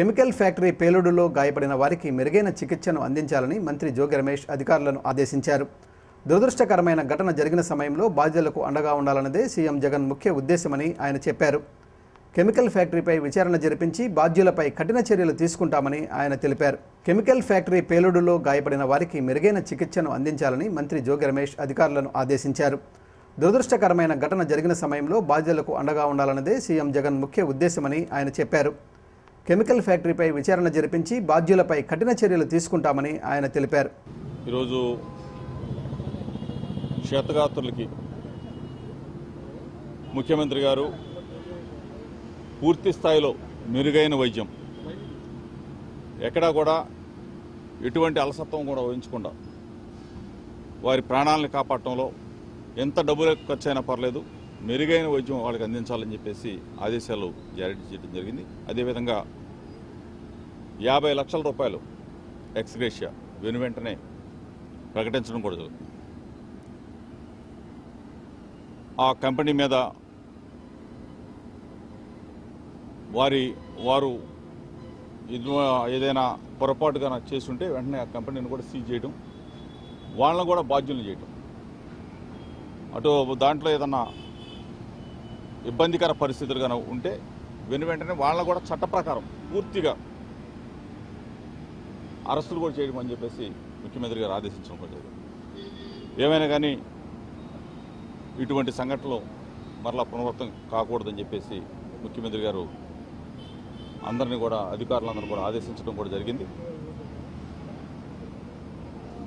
Chemical factory పేలుడులో గాయపడిన వారికి మెరుగైన చికిత్సను అందించాలని మంత్రి జోగి రమేష్ అధికారులను ఆదేశించారు. దురదృష్టకరమైన ఘటన జరిగిన సమయంలో బాధ్యులకు అండగా ఉండాలన్నదే సీఎం జగన్ ముఖ్య ఉద్దేశమని ఆయన చెప్పారు. కెమికల్ ఫ్యాక్టరీపై విచారణ జరిపించి బాధ్యులపై కఠిన చర్యలు తీసుకుంటామని ఆయన తెలిపారు. కెమికల్ ఫ్యాక్టరీ పేలుడులో గాయపడిన వారికి మెరుగైన చికిత్సను అందించాలని మంత్రి జోగి రమేష్ అధికారులను ఆదేశించారు. దురదృష్టకరమైన ఘటన జరిగిన సమయంలో బాధ్యులకు అండగా ఉండాలన్నదే సీఎం జగన్ ముఖ్య ఉద్దేశమని ఆయన చెప్పారు. కెమికల్ ఫ్యాక్టరీపై విచారణ జరిపించి బాధ్యులపై కఠిన చర్యలు తీసుకుంటామని ఆయన తెలిపారు. ఈరోజు క్షేత్రగాత్రులకి ముఖ్యమంత్రి గారు పూర్తి స్థాయిలో మెరుగైన వైద్యం. ఎక్కడా కూడా ఎటువంటి అలసత్వం కూడా వహించకుండా వారి ప్రాణాలను కాపాడటంలో ఎంత డబ్బులు ఖర్చు అయినా పర్లేదు మెరుగైన వైద్యం వాళ్ళకి అందించాలని చెప్పేసి ఆదేశాలు జారీ చేయడం జరిగింది. అదేవిధంగా యాభై లక్షల రూపాయలు ఎక్స్గ్రేషియా వెను వెంటనే ప్రకటించడం కూడా జరుగుతుంది. ఆ కంపెనీ మీద వారి వారు ఏదైనా పొరపాటుగా చేస్తుంటే వెంటనే ఆ కంపెనీని కూడా సీజ్ చేయడం వాళ్ళని కూడా బాధ్యులను చేయటం. అటు దాంట్లో ఏదన్నా ఇబ్బందికర పరిస్థితులు కనుక ఉంటే వెను వెంటనే వాళ్ళని కూడా చట్ట ప్రకారం పూర్తిగా అరెస్టులు కూడా చేయడం అని చెప్పేసి ముఖ్యమంత్రి గారు ఆదేశించడం కూడా ఏమైనా కానీ ఇటువంటి సంఘటనలు మరలా పునరావృతం కాకూడదని చెప్పేసి ముఖ్యమంత్రి గారు అందరినీ కూడా అధికారులందరూ కూడా ఆదేశించడం కూడా జరిగింది.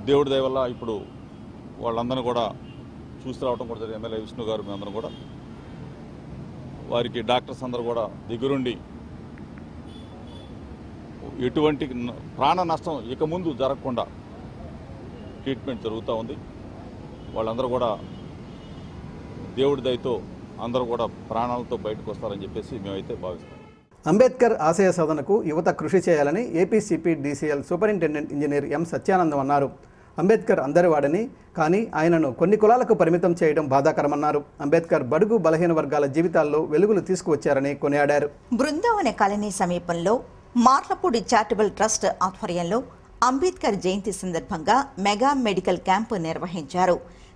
దేవుడి దయవల్ల ఇప్పుడు వాళ్ళందరినీ కూడా చూసి రావడం కూడా జరిగింది. ఎమ్మెల్యే విష్ణు గారు మేమందరం కూడా. వారికి డాక్టర్స్ అందరూ కూడా దగ్గరుండి ఎటువంటి ప్రాణ నష్టం ఇక ముందు జరగకుండా ట్రీట్మెంట్ జరుగుతూ ఉంది. వాళ్ళందరూ కూడా దేవుడి దయతో అందరూ కూడా ప్రాణాలతో బయటకు వస్తారని చెప్పేసి మేమైతే భావిస్తాం అంబేద్కర్ ఆశయ సాధనకు యువత కృషి చేయాలని APCP DCL superintendent engineer M Satyanandam అన్నారు. అంబేద్కర్ అందరివాడని కానీ ఆయనను కొన్ని కులాలకు పరిమితం చేయడం బాధాకరమన్నారు. అంబేద్కర్ బడుగు బలహీన వర్గాల జీవితాల్లో వెలుగులు తీసుకువచ్చారని కొనియాడారు. బృందావన కాలనీ సమీపంలో మార్లపూడి చారిటబుల్ ట్రస్ట్ ఆధ్వర్యంలో అంబేద్కర్ జయంతి సందర్భంగా మెగా మెడికల్ క్యాంపు నిర్వహించారు.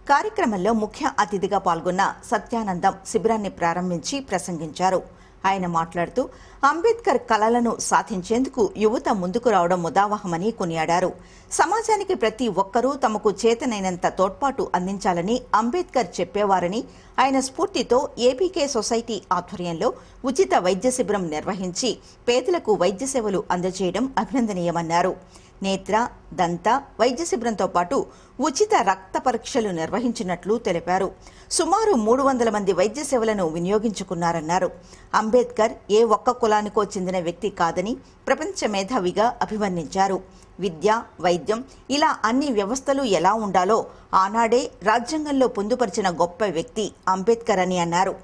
కార్యక్రమంలో ముఖ్య అతిథిగా పాల్గొన్న సత్యానందం శిబిరాన్ని ప్రారంభించి ప్రసంగించారు. ఆయన మాట్లాడుతూ అంబేద్కర్ కలలను సాధించేందుకు యువత ముందుకు రావడం ముదావహమని కొనియాడారు. సమాజానికి ప్రతి ఒక్కరూ తమకు చేతనైనంత తోడ్పాటు అందించాలని అంబేద్కర్ చెప్పేవారని ఆయన స్ఫూర్తితో ఏపీకే సొసైటీ ఆధ్వర్యంలో ఉచిత వైద్య శిబిరం నిర్వహించి పేదలకు వైద్య సేవలు అందజేయడం అభినందనీయమన్నారు. నేత్ర దంత వైద్య శిబిరంతో పాటు ఉచిత రక్త పరీక్షలు నిర్వహించినట్లు తెలిపారు. సుమారు మూడు వందల మంది వైద్య సేవలను వినియోగించుకున్నారన్నారు. అంబేద్కర్ ఏ ఒక్క కులానికో చెందిన వ్యక్తి కాదని ప్రపంచ మేధావిగా అభివర్ణించారు. విద్య వైద్యం ఇలా అన్ని వ్యవస్థలు ఎలా ఉండాలో ఆనాడే రాజ్యాంగంలో పొందుపరిచిన గొప్ప వ్యక్తి అంబేద్కర్ అని అన్నారు.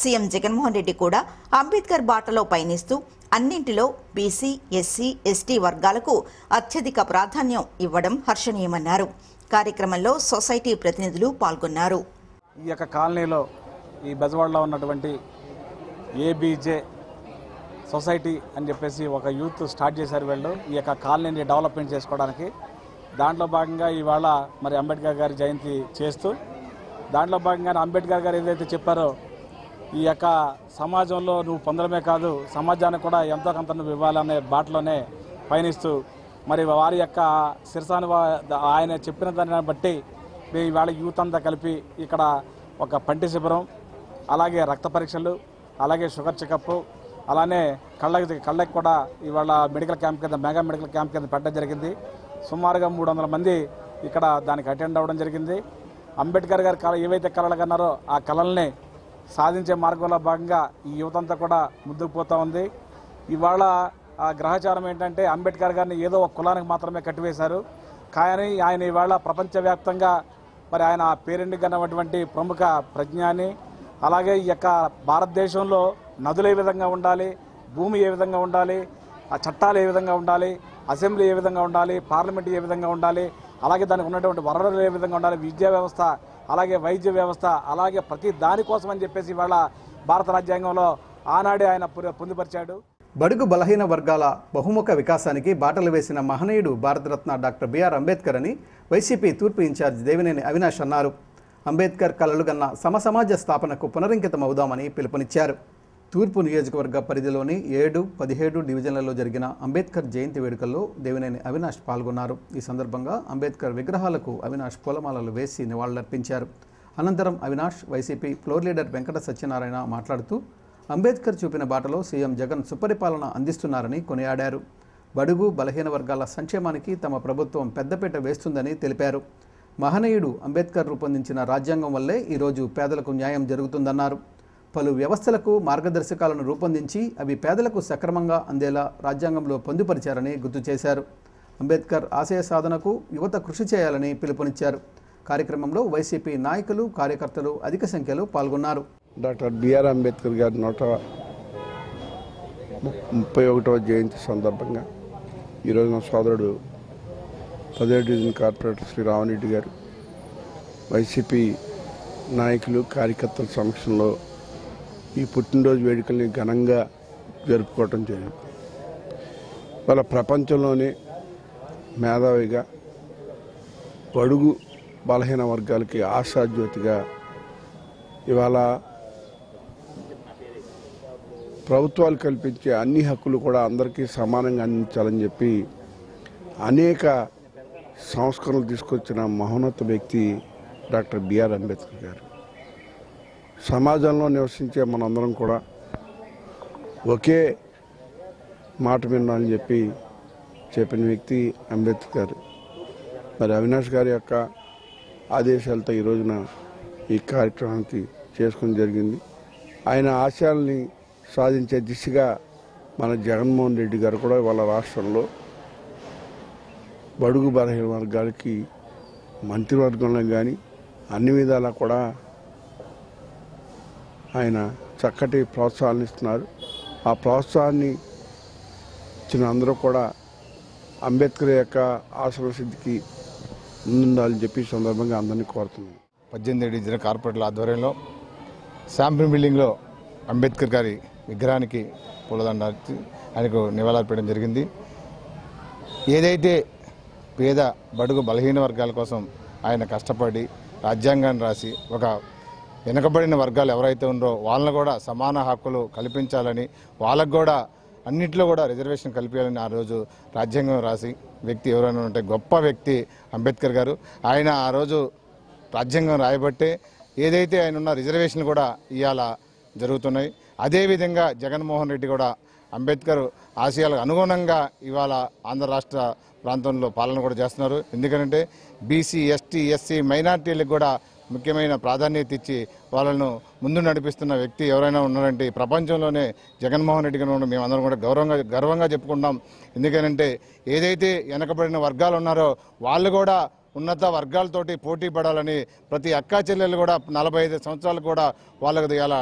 సీఎం జగన్మోహన్ రెడ్డి కూడా అంబేద్కర్ బాటలో పయనిస్తూ అన్నింటిలో బీసీ ఎస్సీ ఎస్టీ వర్గాలకు అత్యధిక ప్రాధాన్యం ఇవ్వడం హర్షణీయమన్నారు. కార్యక్రమంలో సొసైటీ ప్రతినిధులు పాల్గొన్నారు. ఈ యొక్క కాలనీలో ఈ బెజవాడలో ఉన్నటువంటి ఏబీజే సొసైటీ అని చెప్పేసి ఒక యూత్ స్టార్ట్ చేశారు వీళ్ళు. ఈ యొక్క కాలనీని డెవలప్మెంట్ చేసుకోవడానికి. దాంట్లో భాగంగా ఇవాళ మరి అంబేద్కర్ గారి జయంతి చేస్తూ దాంట్లో భాగంగా అంబేద్కర్ గారు ఏదైతే చెప్పారో ఈ యొక్క సమాజంలో నువ్వు పొందడమే కాదు సమాజానికి కూడా ఎంతో కొంత నువ్వు ఇవ్వాలనే బాటలోనే పయనిస్తూ మరి వారి యొక్క శిరసాను ఆయన చెప్పిన దాన్ని బట్టి మేము ఇవాళ యూత్ అంతా కలిపి ఇక్కడ ఒక పంటి శిబిరం అలాగే రక్త పరీక్షలు అలాగే షుగర్ చెకప్ అలానే కళ్ళకి కళ్ళకి కూడా ఇవాళ మెడికల్ క్యాంప్ కింద మెగా మెడికల్ క్యాంప్ కింద పెట్టడం జరిగింది. సుమారుగా మూడు వందల మంది ఇక్కడ దానికి అటెండ్ అవ్వడం జరిగింది. అంబేద్కర్ గారి కళ ఏవైతే కళలు కన్నారో ఆ కళల్ని సాధించే మార్గంలో భాగంగా ఈ యువతంతా కూడా ముందుకు పోతా ఉంది. ఇవాళ గ్రహచారం ఏంటంటే అంబేద్కర్ గారిని ఏదో ఒక కులానికి మాత్రమే కట్టివేశారు. కానీ ఆయన ఇవాళ ప్రపంచవ్యాప్తంగా మరి ఆయన పేరెంట్ కన్నటువంటి ప్రముఖ ప్రజ్ఞాని. అలాగే ఈ యొక్క భారతదేశంలో నదులు ఏ విధంగా ఉండాలి భూమి ఏ విధంగా ఉండాలి ఆ చట్టాలు ఏ విధంగా ఉండాలి అసెంబ్లీ ఏ విధంగా ఉండాలి పార్లమెంట్ ఏ విధంగా ఉండాలి అలాగే దానికి ఉన్నటువంటి వనరులు ఏ విధంగా ఉండాలి విద్యా వ్యవస్థ అలాగే వైద్య వ్యవస్థ అలాగే ప్రతి దానికోసం అని చెప్పేసి ఇవాళ భారత రాజ్యాంగంలో ఆనాడే ఆయన పొందుపరిచాడు. బడుగు బలహీన వర్గాల బహుముఖ వికాసానికి బాటలు వేసిన మహనీయుడు భారతరత్న డాక్టర్ బిఆర్ అంబేద్కర్ అని వైసీపీ తూర్పు ఇన్ఛార్జ్ దేవినేని అవినాష్ అన్నారు. అంబేద్కర్ కలలుగన్న సమసమాజ స్థాపనకు పునరంకితమవుదామని పిలుపునిచ్చారు. తూర్పు నియోజకవర్గ పరిధిలోని ఏడు పదిహేడు డివిజన్లలో జరిగిన అంబేద్కర్ జయంతి వేడుకల్లో దేవినేని అవినాష్ పాల్గొన్నారు. ఈ సందర్భంగా అంబేద్కర్ విగ్రహాలకు అవినాష్ పూలమాలలు వేసి నివాళులర్పించారు. అనంతరం Avinash YCP floor leader Venkata Satyanarayana మాట్లాడుతూ అంబేద్కర్ చూపిన బాటలో సీఎం జగన్ సుపరిపాలన అందిస్తున్నారని కొనియాడారు. బడుగు బలహీన వర్గాల సంక్షేమానికి తమ ప్రభుత్వం పెద్దపీట వేస్తుందని తెలిపారు. మహనీయుడు అంబేద్కర్ రూపొందించిన రాజ్యాంగం వల్లే ఈరోజు పేదలకు న్యాయం జరుగుతుందన్నారు. పలు వ్యవస్థలకు మార్గదర్శకాలను రూపొందించి అవి పేదలకు సక్రమంగా అందేలా రాజ్యాంగంలో పొందుపరిచారని గుర్తు చేశారు. అంబేద్కర్ ఆశయ సాధనకు యువత కృషి చేయాలని పిలుపునిచ్చారు. కార్యక్రమంలో వైసీపీ నాయకులు కార్యకర్తలు అధిక సంఖ్యలో పాల్గొన్నారు. డాక్టర్ బిఆర్ అంబేద్కర్ గారి నూట ము- ముప్పై ఒకటవ జయంతి సందర్భంగా ఈరోజు నా సోదరుడు పదిహేడు డివిజన్ కార్పొరేటర్ శ్రీ రామరెడ్డి గారు వైసీపీ నాయకులు కార్యకర్తల సమక్షంలో ఈ పుట్టినరోజు వేడుకల్ని ఘనంగా జరుపుకోవటం జరిగింది. వాళ్ళ ప్రపంచంలోనే మేధావిగా బడుగు బలహీన వర్గాలకి ఆశాజ్యోతిగా ఇవాళ ప్రభుత్వాలు కల్పించే అన్ని హక్కులు కూడా అందరికీ సమానంగా అందించాలని చెప్పి అనేక సంస్కరణలు తీసుకొచ్చిన మహోన్నత వ్యక్తి డాక్టర్ బిఆర్ అంబేద్కర్ గారు. సమాజంలో నివసించే మనందరం కూడా ఒకే మాట వినాలని చెప్పి చెప్పిన వ్యక్తి అంబేద్కర్ మరి అవినాష్ గారి యొక్క ఆదేశాలతో ఈ రోజున ఈ కార్యక్రమానికి చేసుకుని జరిగింది. ఆయన ఆశయాల్ని సాధించే దిశగా మన జగన్మోహన్ రెడ్డి గారు కూడా వాళ్ళ రాష్ట్రంలో బడుగు బలహీన వర్గాలకి మంత్రివర్గంలో కానీ అన్ని విధాలా కూడా ఆయన చక్కటి ప్రోత్సాహాన్ని ఇస్తున్నారు ఆ ప్రోత్సాహాన్ని ఇచ్చిన అందరూ కూడా అంబేద్కర్ యొక్క ఆశల సిద్ధికి ముందుండాలని చెప్పి సందర్భంగా అందరినీ కోరుతున్నాను. పద్దెనిమిది జిల్లా కార్పొరేట్ల ఆధ్వర్యంలో శాంపిల్ బిల్డింగ్లో అంబేద్కర్ గారి విగ్రహానికి పూలదండ ఆయనకు నివాళులర్పడం జరిగింది. ఏదైతే పేద బడుగు బలహీన వర్గాల కోసం ఆయన కష్టపడి రాజ్యాంగాన్ని రాసి ఒక వెనుకబడిన వర్గాలు ఎవరైతే ఉన్నారో వాళ్ళని కూడా సమాన హక్కులు కల్పించాలని వాళ్ళకు కూడా అన్నింటిలో కూడా రిజర్వేషన్ కల్పించాలని ఆ రోజు రాజ్యాంగం రాసి వ్యక్తి ఎవరైనా ఉంటే గొప్ప వ్యక్తి అంబేద్కర్ గారు. ఆయన ఆ రోజు రాజ్యాంగం రాయబట్టే ఏదైతే ఆయన ఉన్న రిజర్వేషన్ కూడా ఇవాళ జరుగుతున్నాయి. అదేవిధంగా జగన్మోహన్ రెడ్డి కూడా అంబేద్కర్ ఆశయాలకు అనుగుణంగా ఇవాళ ఆంధ్ర రాష్ట్ర ప్రాంతంలో పాలన కూడా చేస్తున్నారు. ఎందుకంటే బీసీ ఎస్టీ ఎస్సీ మైనార్టీలకు కూడా ముఖ్యమైన ప్రాధాన్యత ఇచ్చి వాళ్ళను ముందు నడిపిస్తున్న వ్యక్తి ఎవరైనా ఉన్నారంటే ఈ ప్రపంచంలోనే జగన్మోహన్ రెడ్డి గారు మేము అందరం కూడా గౌరవంగా గర్వంగా చెప్పుకుంటాం ఎందుకనంటే ఏదైతే వెనకబడిన వర్గాలు ఉన్నారో వాళ్ళు కూడా ఉన్నత వర్గాలతోటి పోటీ పడాలని ప్రతి అక్కా చెల్లెలు కూడా నలభై ఐదు సంవత్సరాలు కూడా వాళ్ళకి ఇలా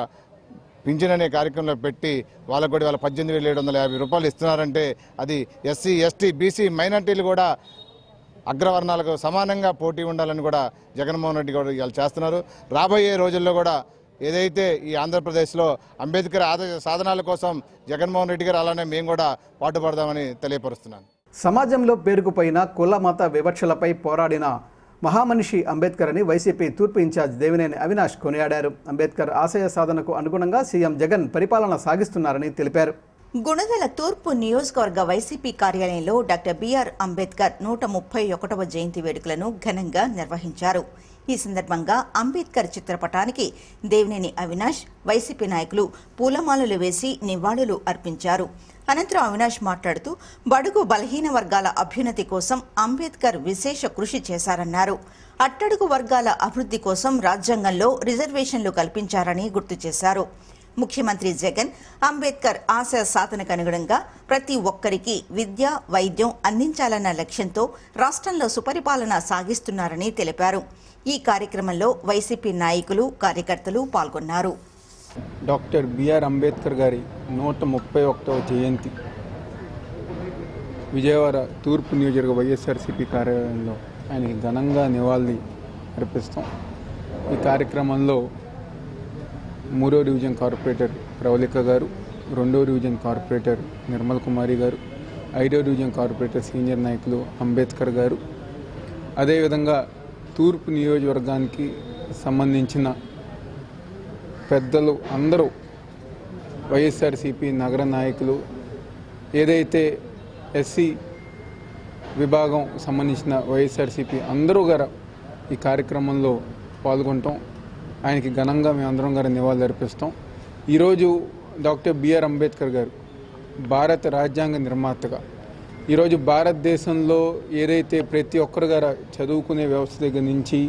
పింఛన్ అనే కార్యక్రమంలో పెట్టి వాళ్ళకు కూడా వాళ్ళ పద్దెనిమిది వేల ఏడు వందల యాభై రూపాయలు ఇస్తున్నారంటే అది ఎస్సీ ఎస్టీ బీసీ మైనార్టీలు కూడా అగ్రవర్ణాలకు సమానంగా పోటీ ఉండాలని కూడా జగన్మోహన్ రెడ్డి గారు ఇవాళ చేస్తున్నారు. రాబోయే రోజుల్లో కూడా ఏదైతే ఈ ఆంధ్రప్రదేశ్లో అంబేద్కర్ ఆదర్శ సాధనాల కోసం జగన్మోహన్ రెడ్డి గారు అలానే మేము కూడా పాటుపడదామని తెలియపరుస్తున్నాను. సమాజంలో పేరుకుపోయిన కుల మత వివక్షలపై పోరాడిన మహామనిషి అంబేద్కర్ అని వైసీపీ తూర్పు ఇన్ఛార్జ్ దేవినేని అవినాష్ కొనియాడారు. అంబేద్కర్ ఆశయ సాధనకు అనుగుణంగా సీఎం జగన్ పరిపాలన సాగిస్తున్నారని తెలిపారు. గుణదల తూర్పు నియోజకవర్గ వైసీపీ కార్యాలయంలో డాక్టర్ బిఆర్ అంబేద్కర్ నూట ముప్పై ఒకటవ జయంతి వేడుకలను ఘనంగా నిర్వహించారు. ఈ సందర్భంగా అంబేద్కర్ చిత్రపటానికి దేవినేని అవినాష్ వైసీపీ నాయకులు పూలమాలలు వేసి నివాళులు అర్పించారు. అనంతరం అవినాష్ మాట్లాడుతూ బడుగు బలహీన వర్గాల అభ్యున్నతి కోసం అంబేద్కర్ విశేష కృషి చేశారన్నారు. అట్టడుగు వర్గాల అభివృద్ధి కోసం రాజ్యాంగంలో రిజర్వేషన్లు కల్పించారని గుర్తు చేశారు. ముఖ్యమంత్రి జగన్ అంబేద్కర్ ఆశయ సాధనకు అనుగుణంగా ప్రతి ఒక్కరికి విద్య వైద్యం అందించాలన్న లక్ష్యంతో రాష్ట్రంలో సుపరిపాలన సాగిస్తున్నారని తెలిపారు. ఈ కార్యక్రమంలో వైసీపీ నాయకులు కార్యకర్తలు పాల్గొన్నారు. డాక్టర్ బిఆర్ అంబేద్కర్ గారి నూట ముప్పై ఒకటవ జయంతి విజయవాడ తూర్పు నియోజకవర్గ వైఎస్ఆర్సీపీ కార్యాలయంలో ఆయనకి ఘనంగా నివాళి అర్పిస్తాం. ఈ కార్యక్రమంలో మూడో డివిజన్ కార్పొరేటర్ ప్రవళిక గారు రెండో డివిజన్ కార్పొరేటర్ నిర్మల్ కుమారి గారు ఐదో డివిజన్ కార్పొరేటర్ సీనియర్ నాయకులు అంబేద్కర్ గారు. అదేవిధంగా తూర్పు నియోజకవర్గానికి సంబంధించిన పెద్దలు అందరూ వైఎస్ఆర్సిపి నగర నాయకులు ఏదైతే ఎస్సీ విభాగం సంబంధించిన వైఎస్ఆర్సిపి అందరూ గారు ఈ కార్యక్రమంలో పాల్గొంటాం. ఆయనకి ఘనంగా మేమందరం గారు నివాళులు అర్పిస్తాం. ఈరోజు డాక్టర్ బిఆర్ అంబేద్కర్ గారు భారత రాజ్యాంగ నిర్మాతగా ఈరోజు భారతదేశంలో ఏదైతే ప్రతి ఒక్కరు గారు చదువుకునే వ్యవస్థ దగ్గర నుంచి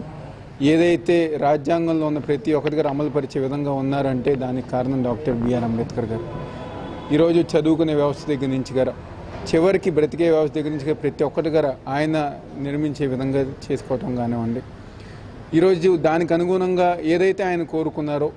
ఏదైతే రాజ్యాంగంలో ఉన్న ప్రతి ఒక్కరి గారు అమలు పరిచే విధంగా ఉన్నారంటే దానికి కారణం డాక్టర్ బిఆర్ అంబేద్కర్ గారు. ఈరోజు చదువుకునే వ్యవస్థ దగ్గర నుంచి గారు చివరికి బ్రతికే వ్యవస్థ దగ్గర నుంచి ప్రతి ఒక్కటి గారు ఆయన నిర్మించే విధంగా చేసుకోవటం కానివ్వండి. ఈరోజు దానికి అనుగుణంగా ఏదైతే ఆయన కోరుకున్నారో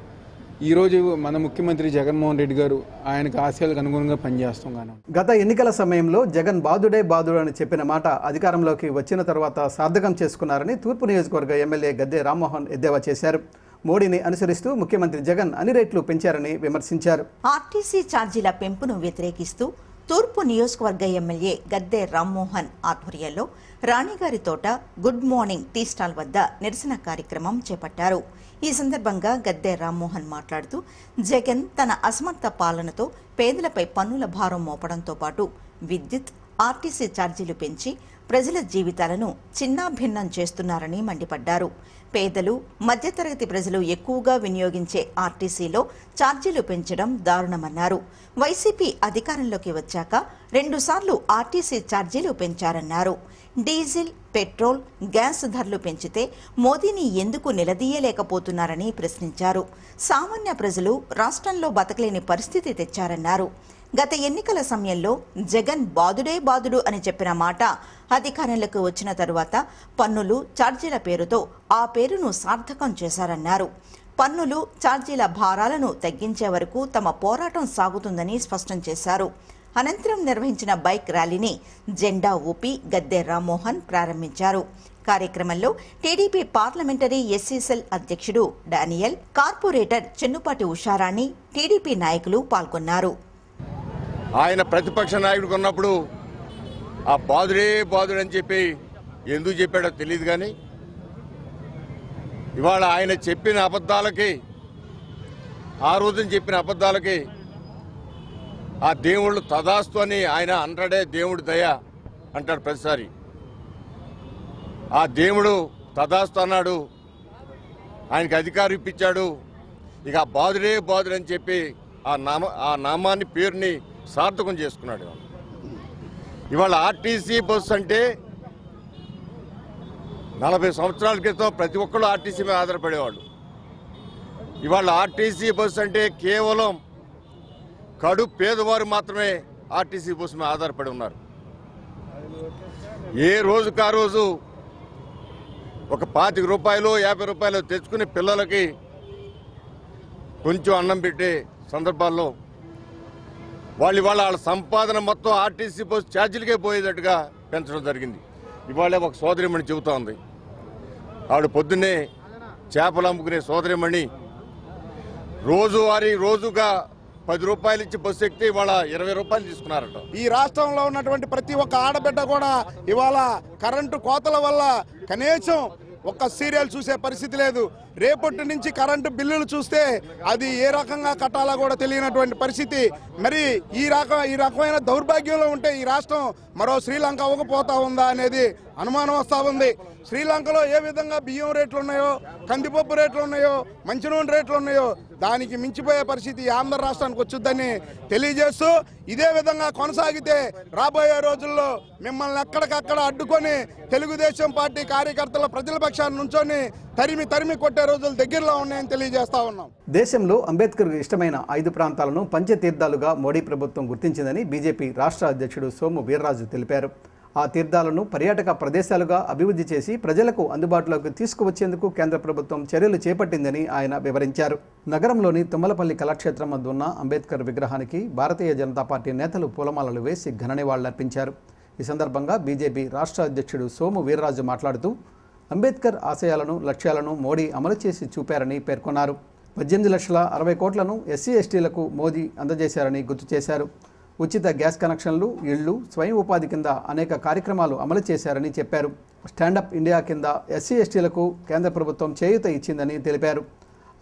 ఈరోజు మన ముఖ్యమంత్రి జగన్మోహన్ రెడ్డి గారు ఆయనకు ఆశయాలకు అనుగుణంగా పనిచేస్తాం కానివ్వండి గత ఎన్నికల సమయంలో జగన్ బాదుడే బాదుడు అని చెప్పిన మాట అధికారంలోకి వచ్చిన తర్వాత సార్థకం చేసుకున్నారని తూర్పు నియోజకవర్గ ఎమ్మెల్యే గద్దె రామ్మోహన్ ఎద్దేవా చేశారు. మోడీని అనుసరిస్తూ ముఖ్యమంత్రి జగన్ అన్ని రేట్లు పెంచారని విమర్శించారు. ఆర్టీసీ ఛార్జీల పెంపును వ్యతిరేకిస్తూ తూర్పు నియోజకవర్గ ఎమ్మెల్యే గద్దె రామ్మోహన్ ఆధ్వర్యంలో రాణిగారి తోట గుడ్ మార్నింగ్ టీ స్టాల్ వద్ద నిరసన కార్యక్రమం చేపట్టారు. ఈ సందర్భంగా గద్దె రామ్మోహన్ మాట్లాడుతూ జగన్ తన అసమర్థ పాలనతో పేదలపై పన్నుల భారం మోపడంతో పాటు విద్యుత్ ఆర్టీసీ ఛార్జీలు పెంచి ప్రజల జీవితాలను చిన్నాభిన్నం చేస్తున్నారని మండిపడ్డారు. పేదలు మధ్యతరగతి ప్రజలు ఎక్కువగా వినియోగించే ఆర్టీసీలో ఛార్జీలు పెంచడం దారుణమన్నారు. వైసీపీ అధికారంలోకి వచ్చాక రెండుసార్లు ఆర్టీసీ ఛార్జీలు పెంచారన్నారు. డీజిల్ పెట్రోల్ గ్యాస్ ధరలు పెంచితే మోదీని ఎందుకు నిలదీయలేకపోతున్నారని ప్రశ్నించారు. సామాన్య ప్రజలు రాష్ట్రంలో బతకలేని పరిస్థితి తెచ్చారన్నారు. గత ఎన్నికల సమయంలో జగన్ బాదుడే బాదుడు అని చెప్పిన మాట అధికారంలోకి వచ్చిన తరువాత పన్నులు ఛార్జీల పేరుతో ఆ పేరును సార్థకం చేశారన్నారు. పన్నులు ఛార్జీల భారాలను తగ్గించే వరకు తమ పోరాటం సాగుతుందని స్పష్టం చేశారు. అనంతరం నిర్వహించిన బైక్ ర్యాలీని జెండా ఊపి గద్దె రామ్మోహన్ ప్రారంభించారు. కార్యక్రమంలో టీడీపీ పార్లమెంటరీ ఎస్సీసెల్ అధ్యక్షుడు Daniel corporator Chennupati Usharani TDP నాయకులు పాల్గొన్నారు. ఆయన ప్రతిపక్ష నాయకుడిగా ఉన్నప్పుడు ఆ బాధుడే బాధుడు అని చెప్పి ఎందుకు చెప్పాడో తెలియదు కానీ ఇవాళ ఆయన చెప్పిన అబద్ధాలకి ఆ రోజున చెప్పిన అబద్ధాలకి ఆ దేవుళ్ళు తదాస్తు అని ఆయన అంటాడే దేవుడు దయ అంటాడు ప్రతిసారి. ఆ దేవుడు తదాస్తు అన్నాడు ఆయనకి అధికారం ఇప్పించాడు ఇక ఆ బాదుడే అని చెప్పి ఆ నామ ఆ నామాన్ని పేరుని సార్థకం చేసుకున్నాడు ఇవాళ. ఆర్టీసీ బస్సు అంటే నలభై సంవత్సరాల క్రితం ప్రతి ఒక్కళ్ళు ఆర్టీసీ మీద ఆధారపడేవాళ్ళు ఇవాళ ఆర్టీసీ బస్సు అంటే కేవలం కడు పేదవారు మాత్రమే ఆర్టీసీ బస్సు మీద ఆధారపడి ఉన్నారు ఏ రోజుకు ఆ రోజు ఒక పాతిక రూపాయలు యాభై రూపాయలు తెచ్చుకుని పిల్లలకి కొంచెం అన్నం పెట్టే సందర్భాల్లో వాళ్ళు ఇవాళ వాళ్ళ సంపాదన మొత్తం ఆర్టీసీ బస్ ఛార్జీలకే పోయేటట్టుగా పెంచడం జరిగింది. ఇవాళ ఒక సోదరిమణి చెబుతా ఉంది. ఆవిడ పొద్దున్నే చేపలు అమ్ముకునే సోదరిమణి రోజువారీ రోజుగా పది రూపాయలు ఇచ్చి బస్సు ఎక్కితే ఇవాళ ఇరవై రూపాయలు తీసుకున్నారట. ఈ రాష్ట్రంలో ఉన్నటువంటి ప్రతి ఒక్క ఆడబిడ్డ కూడా ఇవాళ కరెంటు కోతల వల్ల కనీసం ఒక్క సీరియల్ చూసే పరిస్థితి లేదు. రేపటి నుంచి కరెంటు బిల్లులు చూస్తే అది ఏ రకంగా కట్టాలో కూడా తెలియనటువంటి పరిస్థితి. మరి ఈ రకం ఈ రకమైన దౌర్భాగ్యంలో ఉంటే ఈ రాష్ట్రం మరో శ్రీలంక అవ్వకపోతా ఉందా అనేది అనుమానం వస్తూ ఉంది. శ్రీలంకలో ఏ విధంగా బియ్యం రేట్లు ఉన్నాయో కందిపప్పు రేట్లు ఉన్నాయో మంచినూనె రేట్లు ఉన్నాయో దానికి మించిపోయే పరిస్థితి ఆంధ్ర రాష్ట్రానికి వచ్చుద్దని తెలియజేస్తూ ఇదే విధంగా కొనసాగితే రాబోయే రోజుల్లో మిమ్మల్ని ఎక్కడికక్కడ అడ్డుకొని తెలుగుదేశం పార్టీ కార్యకర్తల ప్రజల పక్షాన్ని నుంచొని తరిమి తరిమి కొట్టే రోజులు దగ్గరలో ఉన్నాయని తెలియజేస్తా ఉన్నాం. దేశంలో అంబేద్కర్ ఇష్టమైన ఐదు ప్రాంతాలను పంచతీర్థాలుగా మోడీ ప్రభుత్వం గుర్తించిందని బీజేపీ రాష్ట్ర అధ్యక్షుడు సోము వీర్రాజు తెలిపారు. ఆ తీర్థాలను పర్యాటక ప్రదేశాలుగా అభివృద్ధి చేసి ప్రజలకు అందుబాటులోకి తీసుకువచ్చేందుకు కేంద్ర ప్రభుత్వం చర్యలు చేపట్టిందని ఆయన వివరించారు. నగరంలోని తుమ్మలపల్లి కళాక్షేత్రం వద్ద ఉన్న అంబేద్కర్ విగ్రహానికి భారతీయ జనతా పార్టీ నేతలు పూలమాలలు వేసి ఘన నివాళులర్పించారు. ఈ సందర్భంగా బీజేపీ రాష్ట్ర అధ్యక్షుడు సోము వీర్రాజు మాట్లాడుతూ అంబేద్కర్ ఆశయాలను లక్ష్యాలను మోడీ అమలు చేసి చూపారని పేర్కొన్నారు. పద్దెనిమిది లక్షల అరవై కోట్లను ఎస్సీ ఎస్టీలకు మోదీ అందజేశారని గుర్తు చేశారు. ఉచిత గ్యాస్ కనెక్షన్లు ఇళ్ళు స్వయం ఉపాధి కింద అనేక కార్యక్రమాలు అమలు చేశారని చెప్పారు. స్టాండప్ ఇండియా కింద ఎస్సీ ఎస్టీలకు కేంద్ర ప్రభుత్వం చేయూత ఇచ్చిందని తెలిపారు.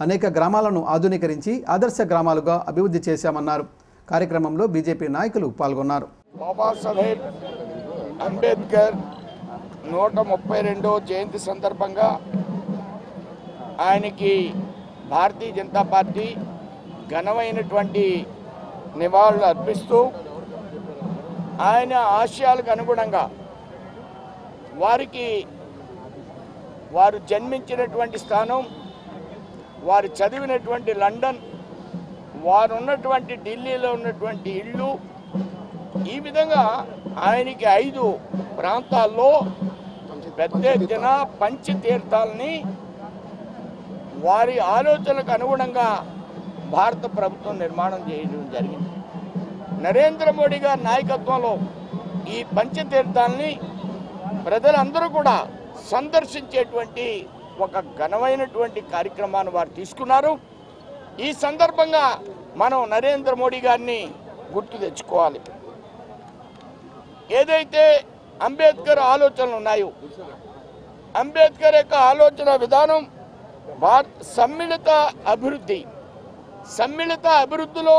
అనేక గ్రామాలను ఆధునీకరించి ఆదర్శ గ్రామాలుగా అభివృద్ధి చేశామన్నారు. కార్యక్రమంలో బీజేపీ నాయకులు పాల్గొన్నారు. బాబాసాహెబ్ అంబేద్కర్ నూట ముప్పై రెండో జయంతి సందర్భంగా ఆయనకి భారతీయ జనతా పార్టీ ఘనమైనటువంటి నివాళులు అర్పిస్తూ ఆయన ఆశయాలకు అనుగుణంగా వారికి వారు జన్మించినటువంటి స్థానం వారు చదివినటువంటి లండన్ వారు ఉన్నటువంటి ఢిల్లీలో ఉన్నటువంటి ఇళ్ళు ఈ విధంగా ఆయనకి ఐదు ప్రాంతాల్లో పెద్ద ఎత్తున పంచతీర్థాలని వారి ఆలోచనలకు అనుగుణంగా భారత ప్రభుత్వం నిర్మాణం చేయడం జరిగింది. నరేంద్ర మోడీ గారి నాయకత్వంలో ఈ పంచతీర్థాలని ప్రజలందరూ కూడా సందర్శించేటువంటి ఒక ఘనమైనటువంటి కార్యక్రమాన్ని వారు తీసుకున్నారు. ఈ సందర్భంగా మనం నరేంద్ర మోడీ గారిని గుర్తు తెచ్చుకోవాలి. ఏదైతే అంబేద్కర్ ఆలోచనలు ఉన్నాయి. అంబేద్కర్ యొక్క ఆలోచన విధానం భారత్ సమ్మిళిత అభివృద్ధి. సమ్మిళిత అభివృద్ధిలో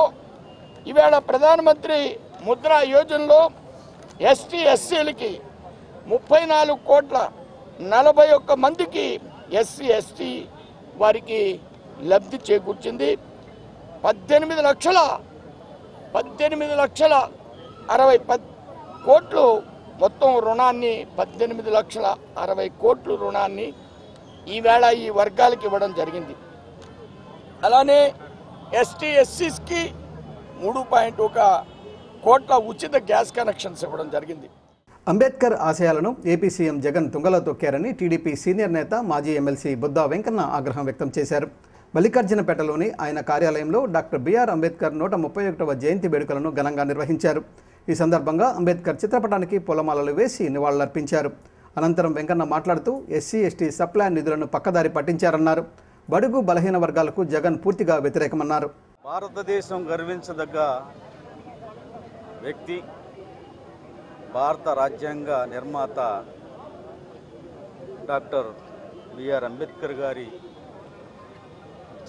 ఈవేళ ప్రధానమంత్రి ముద్రా యోజనలో ఎస్టీ ఎస్సీలకి ముప్పై నాలుగు కోట్ల నలభై ఒక్క మందికి ఎస్సీ ఎస్టీ వారికి లబ్ధి చేకూర్చింది. పద్దెనిమిది లక్షల పద్దెనిమిది లక్షల అరవై పద్ కోట్లు మొత్తం రుణాన్ని పద్దెనిమిది లక్షల అరవై కోట్లు రుణాన్ని ఈవేళ ఈ వర్గాలకు ఇవ్వడం జరిగింది. అలానే ఎస్టీ ఎస్సీస్కి మూడు పాయింట్ ఒక కోట్ల ఉచిత గ్యాస్ కనెక్షన్స్ ఇవ్వడం జరిగింది. అంబేద్కర్ ఆశయాలను ఏపీ సీఎం జగన్ తుంగలో తొక్కారని టీడీపీ సీనియర్ నేత మాజీ ఎమ్మెల్సీ బుద్దా వెంకన్న ఆగ్రహం వ్యక్తం చేశారు. మల్లికార్జునపేటలోని ఆయన కార్యాలయంలో డాక్టర్ బిఆర్ అంబేద్కర్ నూట ముప్పై ఒకటవ జయంతి వేడుకలను ఘనంగా నిర్వహించారు. ఈ సందర్భంగా అంబేద్కర్ చిత్రపటానికి పూలమాలలు వేసి నివాళులర్పించారు. అనంతరం వెంకన్న మాట్లాడుతూ ఎస్సీ ఎస్టీ సప్లాన్ నిధులను పక్కదారి పట్టించారన్నారు. బడుగు బలహీన వర్గాలకు జగన్ పూర్తిగా వ్యతిరేకమన్నారు. భారతదేశం గర్వించదగ్గ వ్యక్తి భారత రాజ్యాంగ నిర్మాత డాక్టర్ బిఆర్ అంబేద్కర్ గారి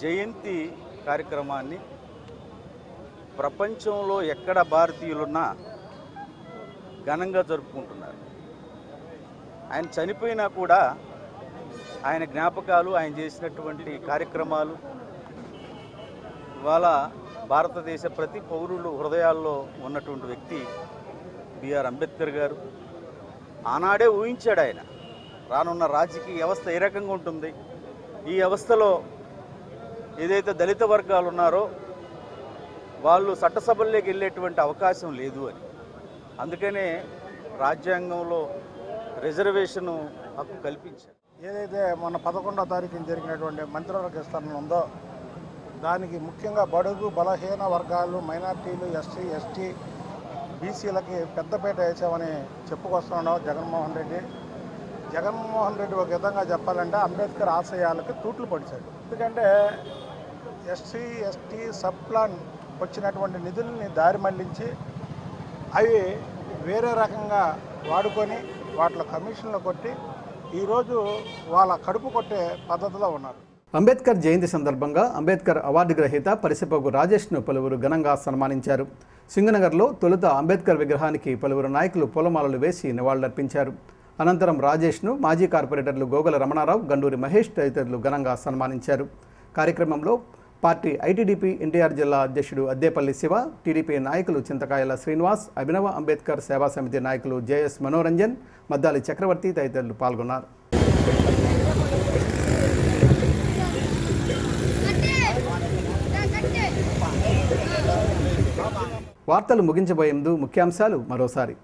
జయంతి కార్యక్రమాన్ని ప్రపంచంలో ఎక్కడ భారతీయులున్నా ఘనంగా జరుపుకుంటున్నారు. ఆయన చనిపోయినా కూడా ఆయన జ్ఞాపకాలు ఆయన చేసినటువంటి కార్యక్రమాలు ఇవాళ భారతదేశ ప్రతి పౌరులు హృదయాల్లో ఉన్నటువంటి వ్యక్తి బిఆర్ అంబేద్కర్ గారు. ఆనాడే ఊహించాడు ఆయన రానున్న రాజకీయ వ్యవస్థ ఏ రకంగా ఉంటుంది? ఈ వ్యవస్థలో ఏదైతే దళిత వర్గాలు ఉన్నారో వాళ్ళు చట్టసభల్లోకి వెళ్ళేటువంటి అవకాశం లేదు అని. అందుకనే రాజ్యాంగంలో రిజర్వేషను హక్కు కల్పించారు. ఏదైతే మొన్న పదకొండో తారీఖున జరిగినటువంటి మంత్రివర్గ విస్తరణ ఉందో దానికి ముఖ్యంగా బడుగు బలహీన వర్గాలు మైనార్టీలు ఎస్సీ ఎస్టీ బీసీలకి పెద్దపేట వేసామని చెప్పుకొస్తున్నాడు జగన్మోహన్ రెడ్డి. జగన్మోహన్ రెడ్డి ఒక విధంగా చెప్పాలంటే అంబేద్కర్ ఆశయాలకు తూట్లు పడిచాడు. ఎందుకంటే ఎస్సీ ఎస్టీ సబ్ ప్లాన్ వచ్చినటువంటి నిధుల్ని దారి మళ్ళించి అవి వేరే రకంగా వాడుకొని వాటిలో కమిషన్లు కొట్టి ఈరోజు వాళ్ళ కడుపు కొట్టే పద్ధతిలో ఉన్నారు. అంబేద్కర్ జయంతి సందర్భంగా అంబేద్కర్ అవార్డు గ్రహీత పరిసిపోగు రాజేష్ను పలువురు ఘనంగా సన్మానించారు. సింగనగర్లో తొలుత అంబేద్కర్ విగ్రహానికి పలువురు నాయకులు పూలమాలలు వేసి నివాళులర్పించారు. అనంతరం రాజేష్ను మాజీ కార్పొరేటర్లు గోగుల రమణారావు గండూరి మహేష్ తదితరులు ఘనంగా సన్మానించారు. కార్యక్రమంలో పార్టీ ఐటీడీపీ ఎన్టీఆర్ జిల్లా అధ్యక్షుడు అద్దేపల్లి శివ టీడీపీ నాయకులు చింతకాయల శ్రీనివాస్ అభినవ అంబేద్కర్ సేవా సమితి నాయకులు జేఎస్ మనోరంజన్ మద్దాలి చక్రవర్తి తదితరులు పాల్గొన్నారు. వార్తలు ముగించబోయే ముందు ముఖ్యాంశాలు మరోసారి.